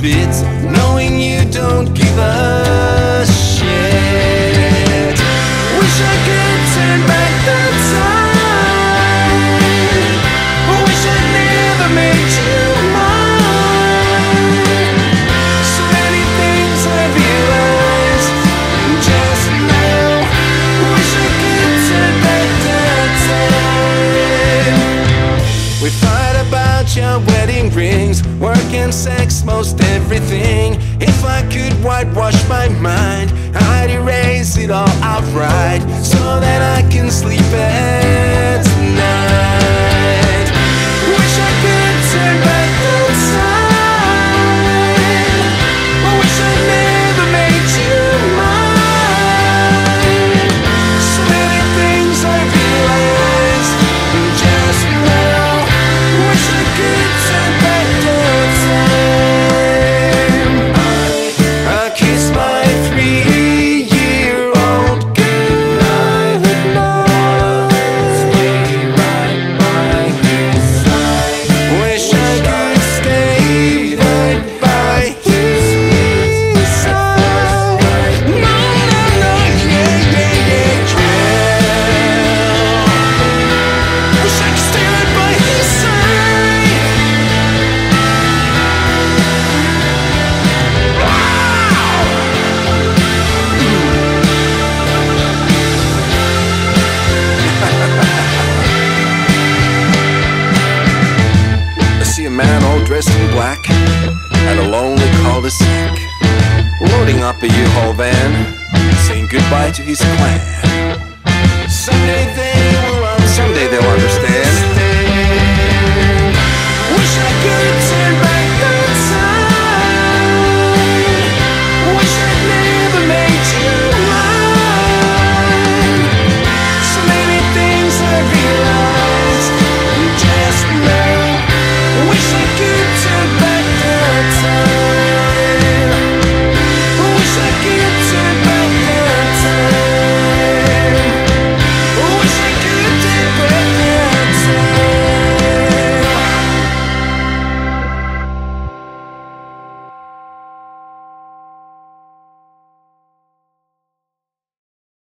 bit, knowing you don't give a shit. Wish I could turn back the time. Wish I never made you mine. So many things I realized just now. Wish I could turn back the time. We your wedding rings, work and sex, most everything. If I man all dressed in black at a lonely cul-de-sac, loading up a U-Haul van, saying goodbye to his clan.